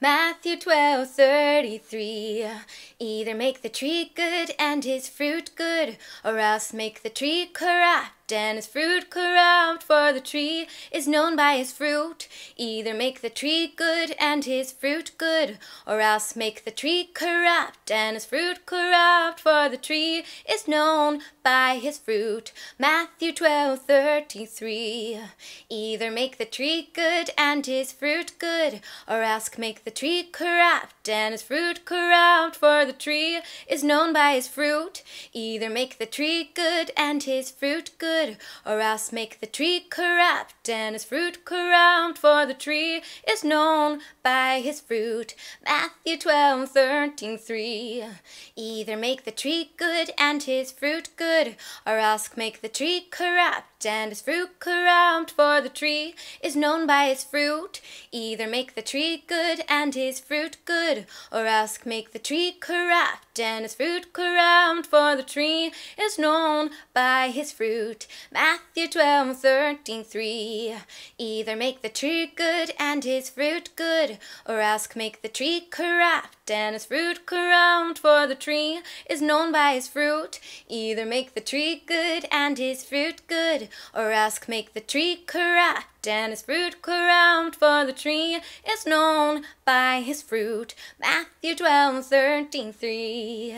Matthew 12, 33. Either make the tree good and his fruit good, or else make the tree corrupt and his fruit corrupt, for the tree is known by his fruit. Either make the tree good and his fruit good, or else make the tree corrupt and his fruit corrupt, for the tree is known by his fruit. Matthew 12:33. Either make the tree good and his fruit good, or else make the tree corrupt and his fruit corrupt, for the tree is known by his fruit. Either make the tree good and his fruit good, or else make the tree corrupt and his fruit corrupt, for the tree is known by his fruit. Matthew 12, 13, 3. Either make the tree good and his fruit good, or else make the tree corrupt and his fruit corrupt, for the tree is known by his fruit. Either make the tree good and his fruit good, or else make the tree corrupt and his fruit corrupt, for the tree is known by his fruit. Matthew 12, 13, 3. Either make the tree good and his fruit good, or else make the tree corrupt and his fruit corrupt, for the tree is known by his fruit. Either make the tree good and his fruit good, or else make the tree corrupt and his fruit corrupt, for the tree is known by his fruit. Matthew 12, 13, 3.